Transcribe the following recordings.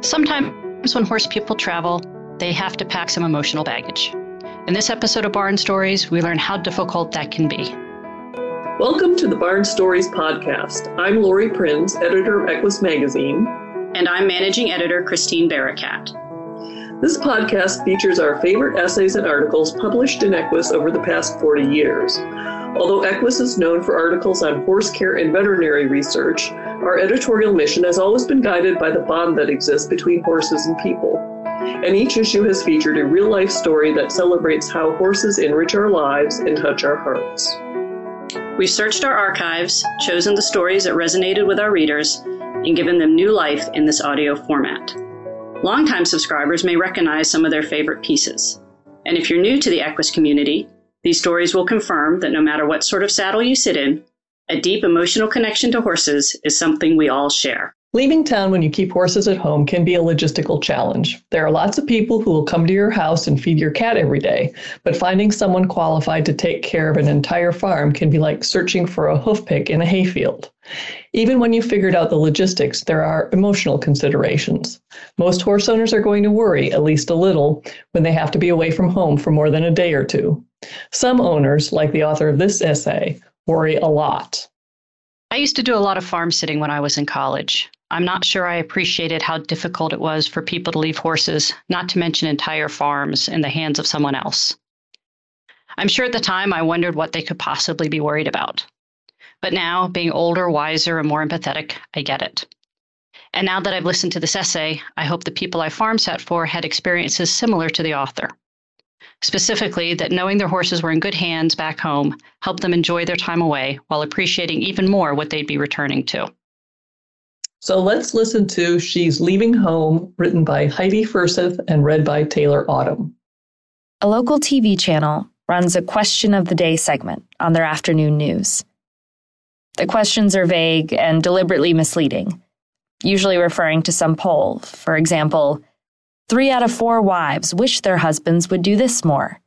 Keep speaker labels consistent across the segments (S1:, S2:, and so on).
S1: Sometimes when horse people travel, they have to pack some emotional baggage. In this episode of Barn Stories, we learn how difficult that can be.
S2: Welcome to the Barn Stories podcast. I'm Laurie Prinz, editor of Equus Magazine.
S1: And I'm managing editor Christine Barakat.
S2: This podcast features our favorite essays and articles published in Equus over the past 40 years. Although Equus is known for articles on horse care and veterinary research, our editorial mission has always been guided by the bond that exists between horses and people. And each issue has featured a real life story that celebrates how horses enrich our lives and touch our hearts.
S1: We've searched our archives, chosen the stories that resonated with our readers, and given them new life in this audio format. Longtime subscribers may recognize some of their favorite pieces. And if you're new to the Equus community, these stories will confirm that no matter what sort of saddle you sit in, a deep emotional connection to horses is something we all share.
S2: Leaving town when you keep horses at home can be a logistical challenge. There are lots of people who will come to your house and feed your cat every day, but finding someone qualified to take care of an entire farm can be like searching for a hoof pick in a hayfield. Even when you figured out the logistics, there are emotional considerations. Most horse owners are going to worry, at least a little, when they have to be away from home for more than a day or two. Some owners, like the author of this essay, worry a lot.
S1: I used to do a lot of farm sitting when I was in college. I'm not sure I appreciated how difficult it was for people to leave horses, not to mention entire farms, in the hands of someone else. I'm sure at the time I wondered what they could possibly be worried about. But now, being older, wiser, and more empathetic, I get it. And now that I've listened to this essay, I hope the people I farm sat for had experiences similar to the author. Specifically, that knowing their horses were in good hands back home helped them enjoy their time away while appreciating even more what they'd be returning to.
S2: So let's listen to She's Leaving Home, written by Heidi Furseth and read by Taylor Autumn.
S3: A local TV channel runs a question of the day segment on their afternoon news. The questions are vague and deliberately misleading, usually referring to some poll. For example, three out of four wives wish their husbands would do this more.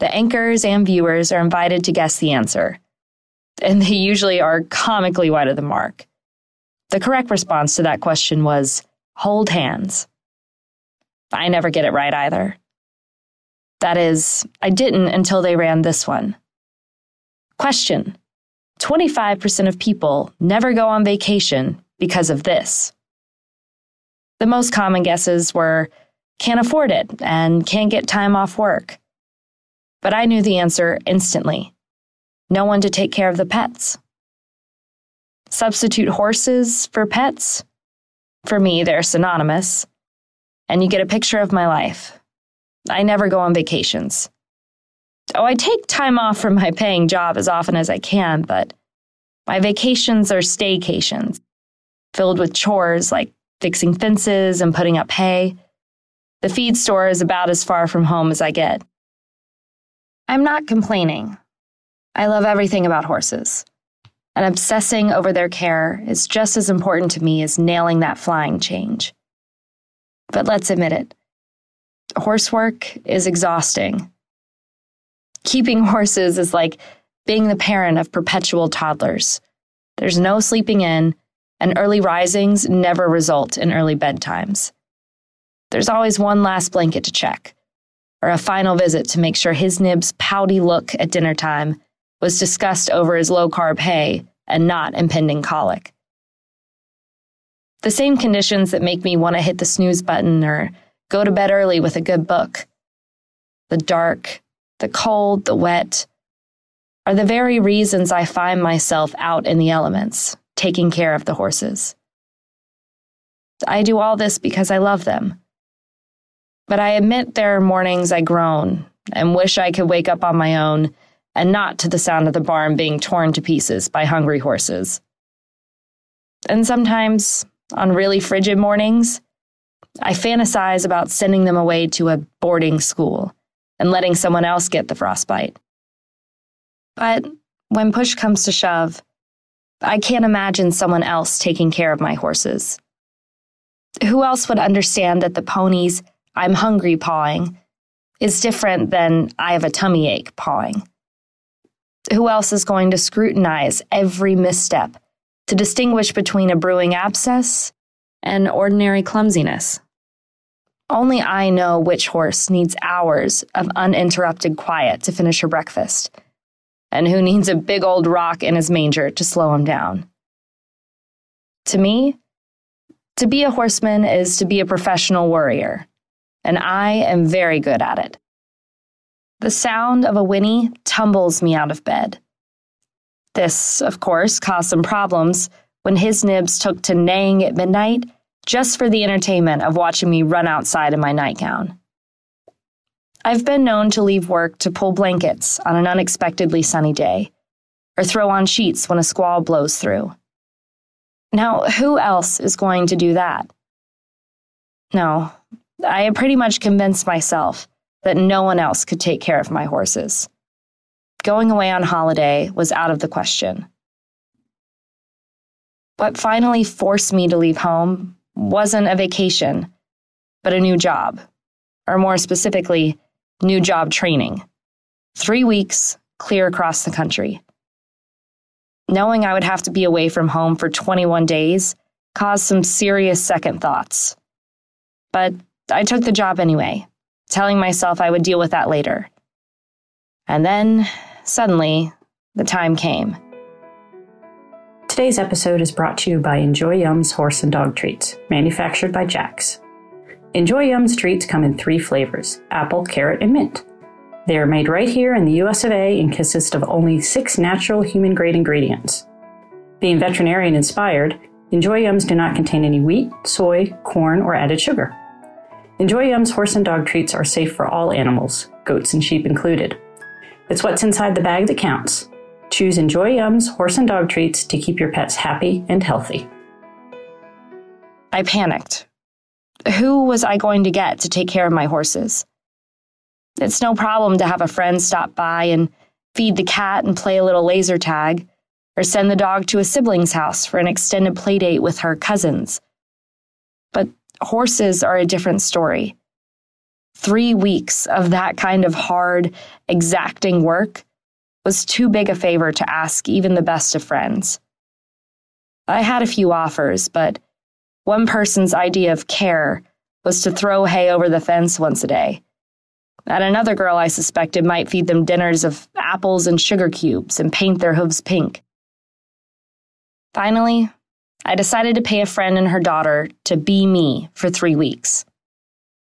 S3: The anchors and viewers are invited to guess the answer, and they usually are comically wide of the mark. The correct response to that question was hold hands. I never get it right either. That is, I didn't until they ran this one. Question 25% of people never go on vacation because of this. The most common guesses were can't afford it and can't get time off work. But I knew the answer instantly no one to take care of the pets substitute horses for pets. For me, they're synonymous. And you get a picture of my life. I never go on vacations. Oh, I take time off from my paying job as often as I can, but my vacations are staycations, filled with chores like fixing fences and putting up hay. The feed store is about as far from home as I get. I'm not complaining. I love everything about horses and obsessing over their care is just as important to me as nailing that flying change. But let's admit it horsework is exhausting. Keeping horses is like being the parent of perpetual toddlers. There's no sleeping in, and early risings never result in early bedtimes. There's always one last blanket to check, or a final visit to make sure his nib's pouty look at dinner time was discussed over his low carb hay and not impending colic. The same conditions that make me want to hit the snooze button or go to bed early with a good book. The dark, the cold, the wet are the very reasons I find myself out in the elements, taking care of the horses. I do all this because I love them. But I admit there are mornings I groan and wish I could wake up on my own and not to the sound of the barn being torn to pieces by hungry horses. And sometimes, on really frigid mornings, I fantasize about sending them away to a boarding school and letting someone else get the frostbite. But when push comes to shove, I can't imagine someone else taking care of my horses. Who else would understand that the ponies I'm hungry pawing is different than I have a tummy ache pawing? Who else is going to scrutinize every misstep to distinguish between a brewing abscess and ordinary clumsiness. Only I know which horse needs hours of uninterrupted quiet to finish her breakfast, and who needs a big old rock in his manger to slow him down. To me, to be a horseman is to be a professional warrior, and I am very good at it. The sound of a whinny tumbles me out of bed. This, of course, caused some problems when his nibs took to neighing at midnight just for the entertainment of watching me run outside in my nightgown. I've been known to leave work to pull blankets on an unexpectedly sunny day, or throw on sheets when a squall blows through. Now, who else is going to do that? No, I had pretty much convinced myself that no one else could take care of my horses. Going away on holiday was out of the question. What finally forced me to leave home wasn't a vacation, but a new job, or more specifically, new job training. Three weeks, clear across the country. Knowing I would have to be away from home for 21 days caused some serious second thoughts. But I took the job anyway, telling myself I would deal with that later. And then, suddenly, the time came.
S4: Today's episode is brought to you by Enjoy Yums Horse and Dog Treats, manufactured by Jacks. Enjoy Yums treats come in three flavors apple, carrot, and mint. They are made right here in the US of A and consist of only six natural human grade ingredients. Being veterinarian inspired, Enjoy Yums do not contain any wheat, soy, corn, or added sugar. Enjoy Yums horse and dog treats are safe for all animals, goats and sheep included. It's what's inside the bag that counts. Choose Enjoy Yums horse and dog treats to keep your pets happy and healthy.
S3: I panicked. Who was I going to get to take care of my horses? It's no problem to have a friend stop by and feed the cat and play a little laser tag, or send the dog to a sibling's house for an extended playdate with her cousins. But horses are a different story. Three weeks of that kind of hard, exacting work was too big a favor to ask even the best of friends. I had a few offers, but one person's idea of care was to throw hay over the fence once a day. And another girl I suspected might feed them dinners of apples and sugar cubes and paint their hooves pink. Finally, I decided to pay a friend and her daughter to be me for three weeks.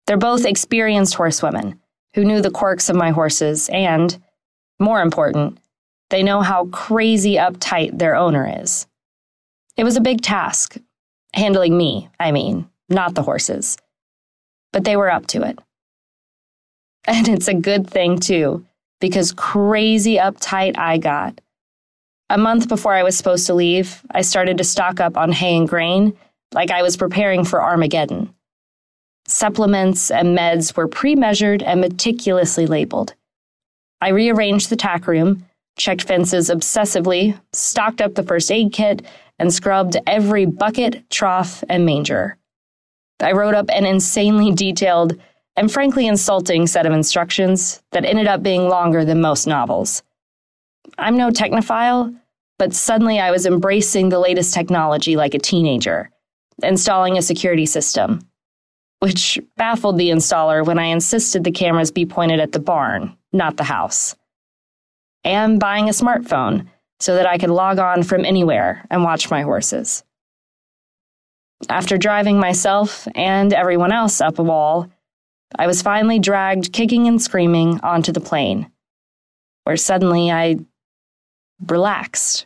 S3: They're both experienced horsewomen who knew the quirks of my horses and, more important, they know how crazy uptight their owner is. It was a big task, handling me, I mean, not the horses. But they were up to it. And it's a good thing, too, because crazy uptight I got. A month before I was supposed to leave, I started to stock up on hay and grain like I was preparing for Armageddon. Supplements and meds were pre measured and meticulously labeled. I rearranged the tack room, checked fences obsessively, stocked up the first aid kit, and scrubbed every bucket, trough, and manger. I wrote up an insanely detailed and frankly insulting set of instructions that ended up being longer than most novels. I'm no technophile, but suddenly I was embracing the latest technology like a teenager, installing a security system, which baffled the installer when I insisted the cameras be pointed at the barn, not the house. And buying a smartphone so that I could log on from anywhere and watch my horses. After driving myself and everyone else up a wall, I was finally dragged kicking and screaming onto the plane, where suddenly I relaxed.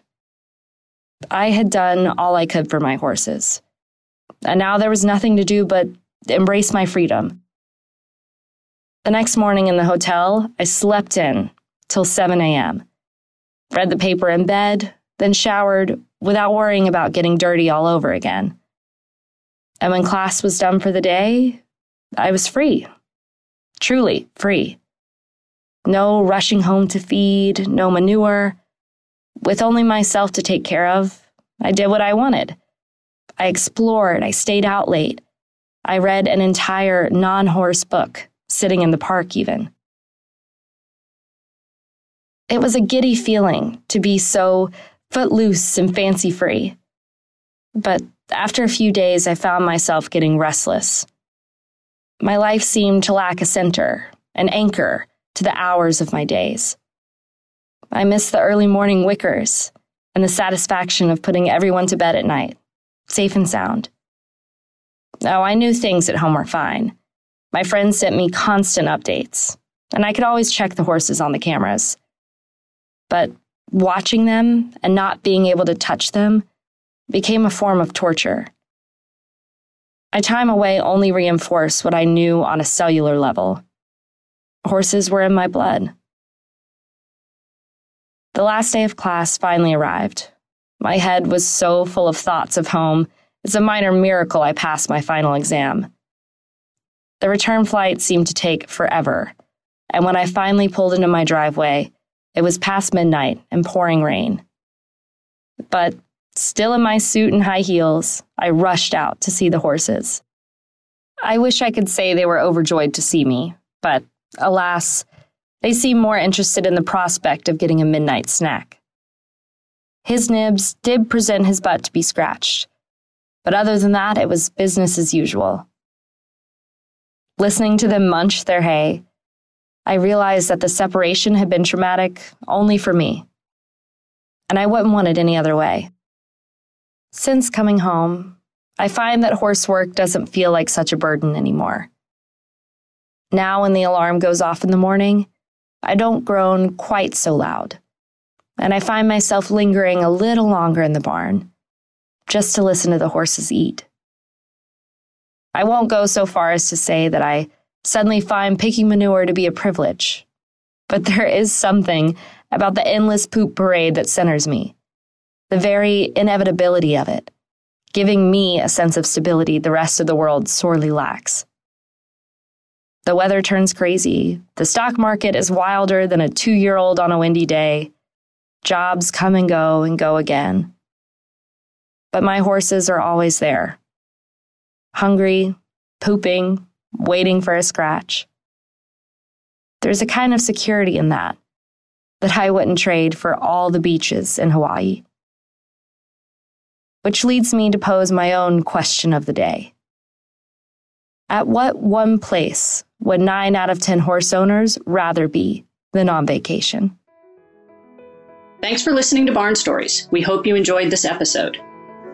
S3: I had done all I could for my horses, and now there was nothing to do but embrace my freedom. The next morning in the hotel, I slept in till 7 a.m., read the paper in bed, then showered without worrying about getting dirty all over again. And when class was done for the day, I was free. Truly free. No rushing home to feed, no manure. With only myself to take care of, I did what I wanted. I explored, I stayed out late. I read an entire non horse book, sitting in the park even. It was a giddy feeling to be so footloose and fancy free. But after a few days, I found myself getting restless. My life seemed to lack a center, an anchor to the hours of my days. I missed the early morning wickers and the satisfaction of putting everyone to bed at night, safe and sound. Oh, I knew things at home were fine. My friends sent me constant updates, and I could always check the horses on the cameras. But watching them and not being able to touch them became a form of torture. My time away only reinforced what I knew on a cellular level. Horses were in my blood. The last day of class finally arrived. My head was so full of thoughts of home, it's a minor miracle I passed my final exam. The return flight seemed to take forever, and when I finally pulled into my driveway, it was past midnight and pouring rain. But still in my suit and high heels, I rushed out to see the horses. I wish I could say they were overjoyed to see me, but alas, they seemed more interested in the prospect of getting a midnight snack. His nibs did present his butt to be scratched, but other than that, it was business as usual. Listening to them munch their hay, I realized that the separation had been traumatic only for me, and I wouldn't want it any other way. Since coming home, I find that horsework doesn't feel like such a burden anymore. Now, when the alarm goes off in the morning, I don't groan quite so loud, and I find myself lingering a little longer in the barn, just to listen to the horses eat. I won't go so far as to say that I suddenly find picking manure to be a privilege, but there is something about the endless poop parade that centers me, the very inevitability of it, giving me a sense of stability the rest of the world sorely lacks. The weather turns crazy. The stock market is wilder than a two year old on a windy day. Jobs come and go and go again. But my horses are always there. Hungry, pooping, waiting for a scratch. There's a kind of security in that that I wouldn't trade for all the beaches in Hawaii. Which leads me to pose my own question of the day. At what one place would 9 out of 10 horse owners rather be than on vacation?
S1: Thanks for listening to Barn Stories. We hope you enjoyed this episode.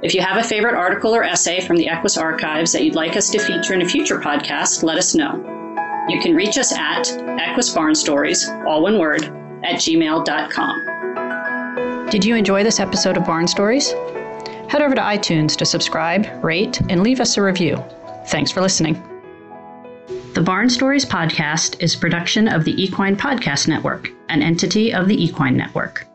S1: If you have a favorite article or essay from the Equus archives that you'd like us to feature in a future podcast, let us know. You can reach us at Equus Barn Stories, all one word, at gmail.com. Did you enjoy this episode of Barn Stories? Head over to iTunes to subscribe, rate, and leave us a review. Thanks for listening. The Barn Stories podcast is production of the Equine Podcast Network, an entity of the Equine Network.